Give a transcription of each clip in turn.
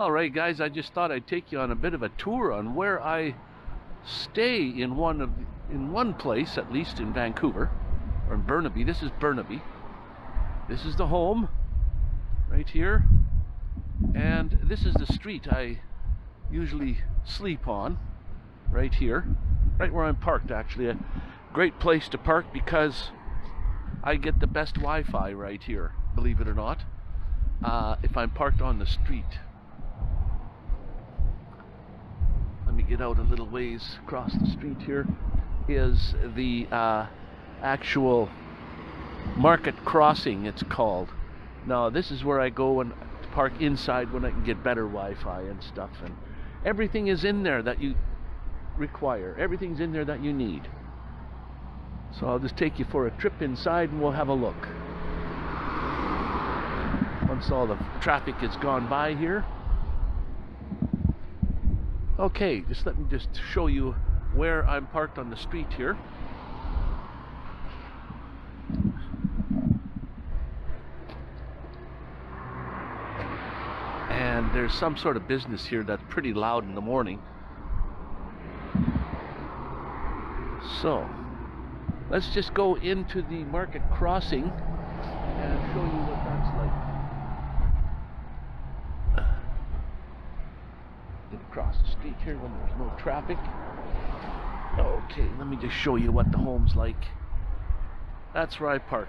All right, guys, I just thought I'd take you on a bit of a tour on where I stay in one of in one place, at least in Vancouver or in Burnaby. This is Burnaby. This is the home right here. And this is the street I usually sleep on right here, right where I'm parked actually. A great place to park because I get the best Wi-Fi right here, believe it or not, uh, if I'm parked on the street. Get out a little ways across the street here is the uh, actual market crossing it's called. Now this is where I go and park inside when I can get better Wi-Fi and stuff and everything is in there that you require. Everything's in there that you need. So I'll just take you for a trip inside and we'll have a look. Once all the traffic has gone by here. Okay, just let me just show you where I'm parked on the street here. And there's some sort of business here that's pretty loud in the morning. So, let's just go into the market crossing and show you what that's like. Get across the street here when there's no traffic. Okay, let me just show you what the home's like. That's where I park.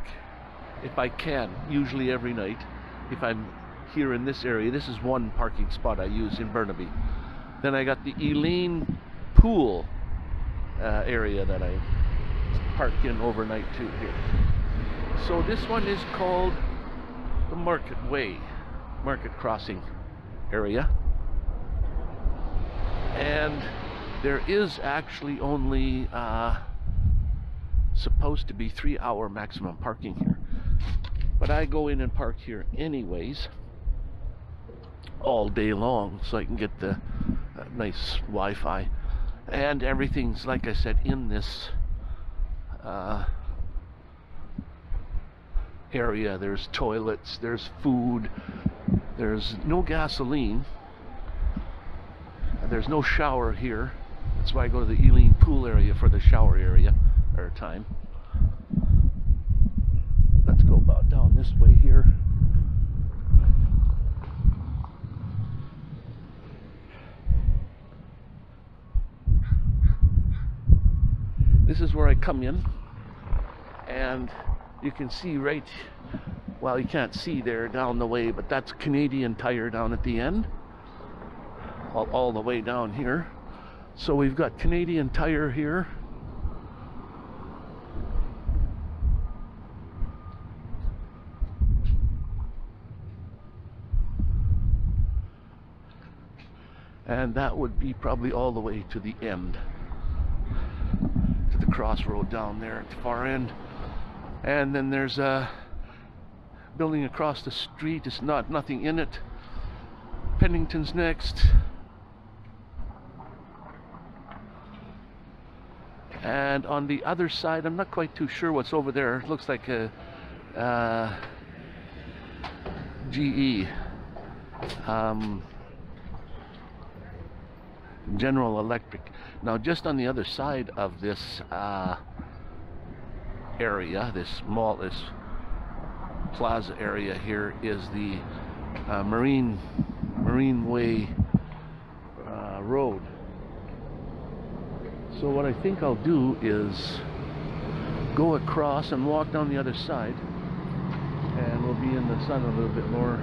If I can, usually every night. If I'm here in this area, this is one parking spot I use in Burnaby. Then I got the Elaine Pool uh, area that I park in overnight too here. So this one is called the Market Way, Market Crossing area. And there is actually only uh, supposed to be three hour maximum parking here. But I go in and park here anyways all day long so I can get the uh, nice Wi-Fi. And everything's like I said in this uh, area. There's toilets there's food there's no gasoline there's no shower here. That's why I go to the Elaine pool area for the shower area or time. Let's go about down this way here. This is where I come in and you can see right well you can't see there down the way but that's Canadian Tire down at the end all, all the way down here so we've got Canadian Tire here and that would be probably all the way to the end to the crossroad down there at the far end. And then there's a building across the street. It's not nothing in it. Pennington's next. And on the other side, I'm not quite too sure what's over there. It looks like a uh, GE. Um, General Electric. Now just on the other side of this uh, area, this mall, this plaza area here is the uh, Marine Marine Way uh, Road. So what I think I'll do is go across and walk down the other side and we'll be in the sun a little bit more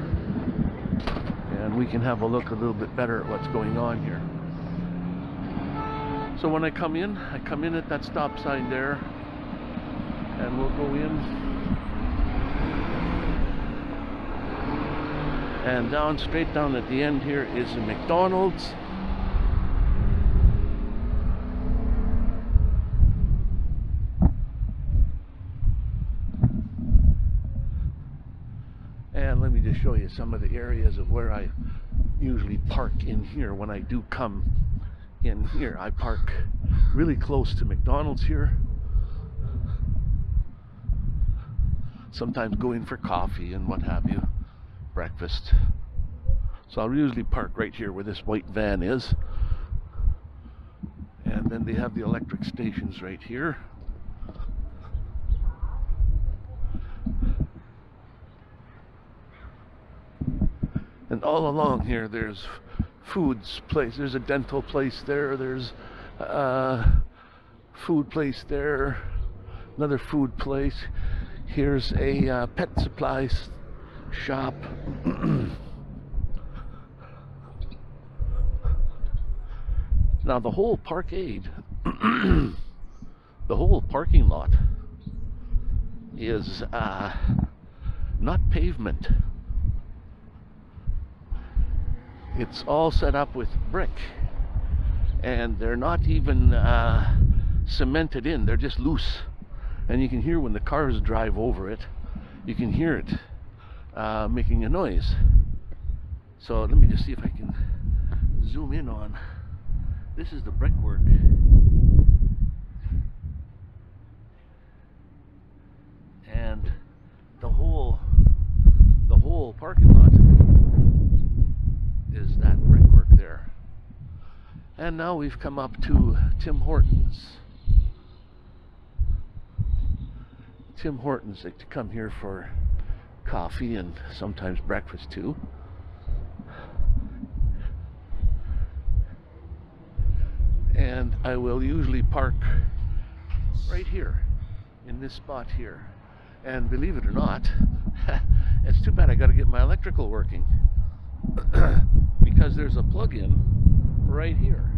and we can have a look a little bit better at what's going on here. So when I come in, I come in at that stop sign there and we'll go in and down straight down at the end here is a McDonald's and some of the areas of where I usually park in here when I do come in here. I park really close to McDonald's here. Sometimes go in for coffee and what have you, breakfast. So I'll usually park right here where this white van is. And then they have the electric stations right here. And all along here, there's foods place. There's a dental place there. There's a food place there. Another food place. Here's a uh, pet supplies shop. now the whole parkade, the whole parking lot is uh, not pavement. It's all set up with brick, and they're not even uh, cemented in. They're just loose, and you can hear when the cars drive over it. You can hear it uh, making a noise. So let me just see if I can zoom in on. This is the brickwork. And the whole the whole parking lot is that brickwork there. And now we've come up to Tim Hortons. Tim Hortons like to come here for coffee and sometimes breakfast too. And I will usually park right here in this spot here. And believe it or not, it's too bad I got to get my electrical working because there's a plug-in right here.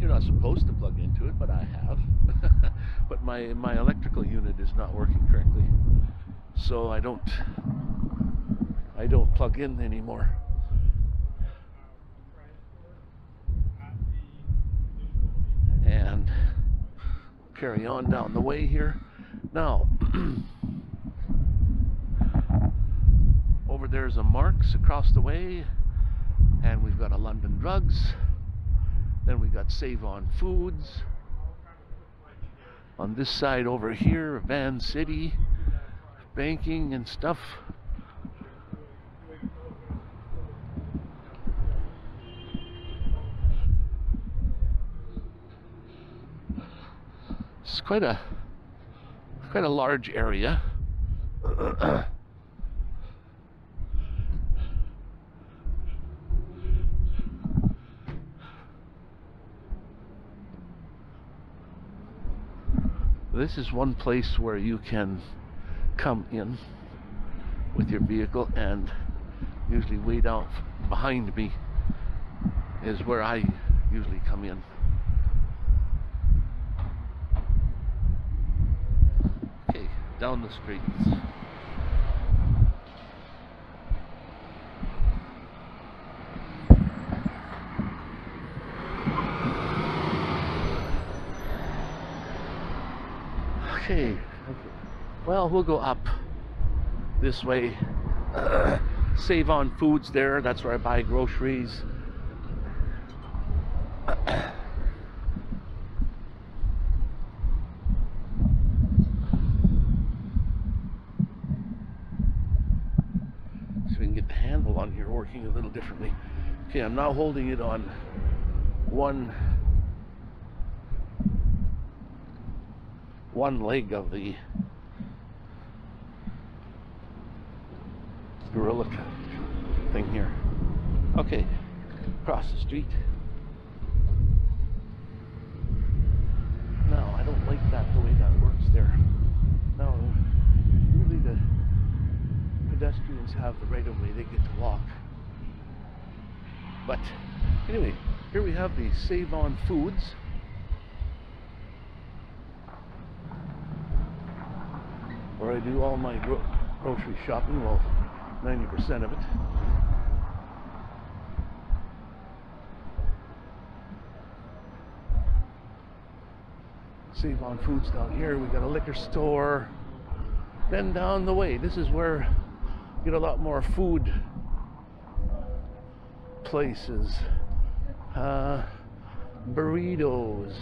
You're not supposed to plug into it, but I have. but my my electrical unit is not working correctly so I don't I don't plug in anymore. And carry on down the way here. Now, over there's a Marks across the way, and we've got a London Drugs. Then we got Save on Foods. On this side over here, Vancity banking and stuff. It's quite a quite a large area. this is one place where you can come in with your vehicle and usually way down behind me is where I usually come in. Okay, down the streets. Okay. Well, we'll go up this way. Save on foods there. That's where I buy groceries. so we can get the handle on here working a little differently. Okay, I'm now holding it on one one leg of the gorilla thing here. Okay, across the street. No, I don't like that the way that works there. No, usually the pedestrians have the right of way, they get to walk. But anyway, here we have the Save On Foods. Where I do all my gro grocery shopping. Well, 90% of it. Save on foods down here. We got a liquor store. Then down the way, this is where you get a lot more food places. Uh, burritos,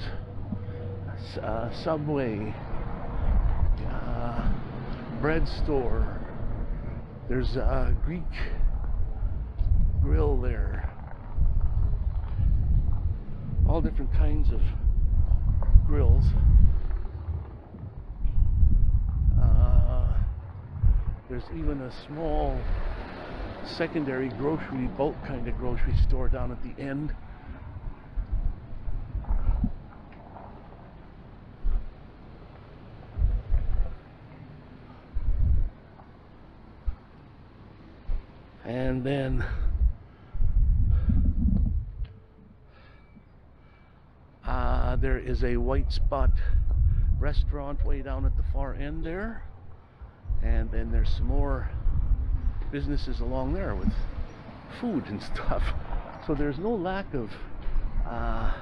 uh, Subway, uh, bread store, there's a Greek grill there. All different kinds of grills. Uh, there's even a small secondary grocery, bulk kind of grocery store down at the end. And then uh, there is a white spot restaurant way down at the far end there. And then there's some more businesses along there with food and stuff. So there's no lack of uh,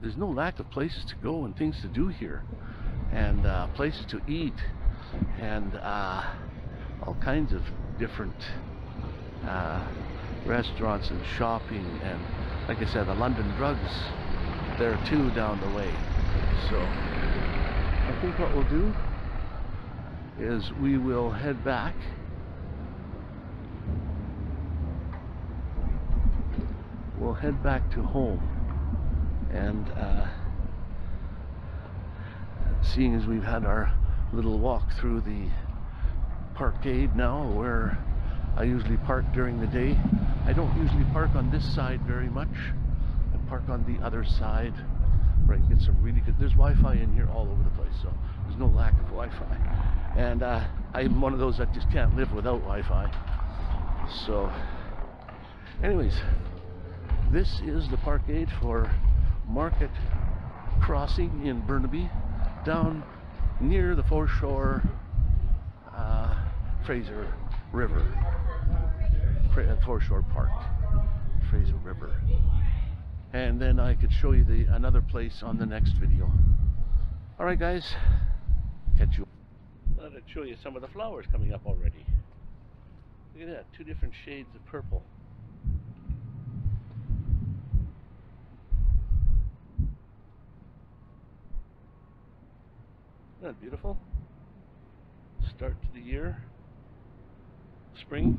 there's no lack of places to go and things to do here, and uh, places to eat, and uh, all kinds of different uh, restaurants and shopping, and like I said, the London Drugs there too down the way. So I think what we'll do is we will head back we'll head back to home and uh, seeing as we've had our little walk through the parkade now where I usually park during the day. I don't usually park on this side very much. I park on the other side where I can get some really good there's Wi-Fi in here all over the place so there's no lack of Wi-Fi. And uh, I'm one of those that just can't live without Wi-Fi. So anyways this is the parkade for Market Crossing in Burnaby down near the foreshore Fraser River. Fra uh, foreshore park. Fraser River. And then I could show you the another place on the next video. Alright guys. Catch you. I thought show you some of the flowers coming up already. Look at that two different shades of purple. Isn't that beautiful? Start to the year. Spring.